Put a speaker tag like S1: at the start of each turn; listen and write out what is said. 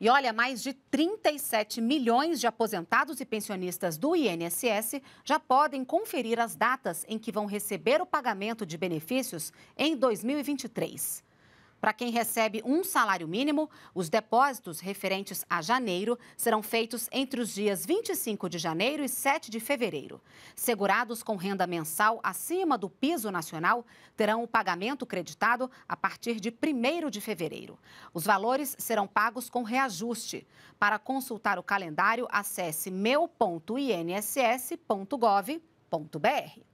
S1: E olha, mais de 37 milhões de aposentados e pensionistas do INSS já podem conferir as datas em que vão receber o pagamento de benefícios em 2023. Para quem recebe um salário mínimo, os depósitos referentes a janeiro serão feitos entre os dias 25 de janeiro e 7 de fevereiro. Segurados com renda mensal acima do piso nacional terão o pagamento creditado a partir de 1 de fevereiro. Os valores serão pagos com reajuste. Para consultar o calendário, acesse meu.inss.gov.br.